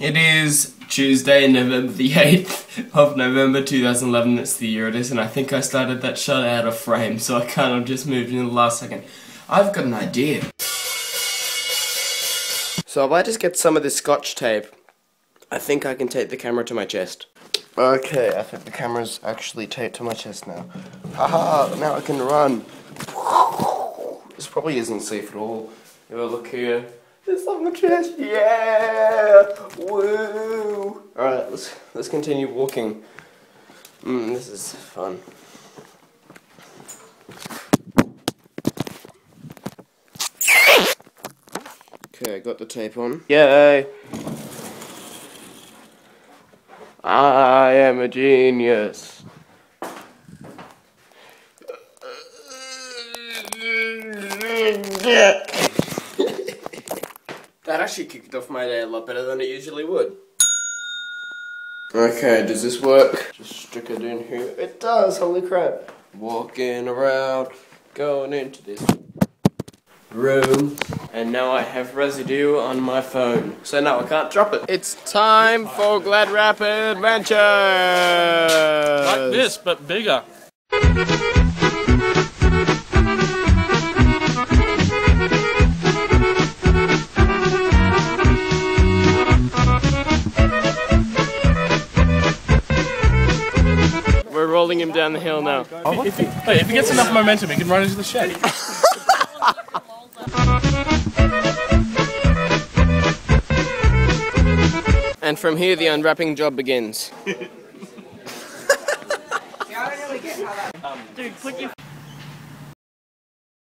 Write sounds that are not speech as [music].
It is Tuesday, November the 8th of November 2011. That's the year it is, and I think I started that shot out of frame, so I kind of just moved in the last second. I've got an idea. So if I just get some of this scotch tape, I think I can tape the camera to my chest. Okay, I think the camera's actually taped to my chest now. Haha, now I can run. This probably isn't safe at all. If I look here, it's on my chest. Yeah! Woo! Alright, let's let's continue walking. Mm, this is fun. Okay, I got the tape on. Yay! I am a genius. [laughs] that actually kicked off my day a lot better than it usually would. Okay, does this work? Just stick it in here. It does, holy crap. Walking around, going into this room, and now I have residue on my phone. So now I can't drop it. It's time for Glad Rapid Adventure! Like this, but bigger. Rolling him down the hill now. Oh, if he, hey, if he gets enough momentum, he can run into the shed. [laughs] And from here, the unwrapping job begins. [laughs] Um, Dude, put your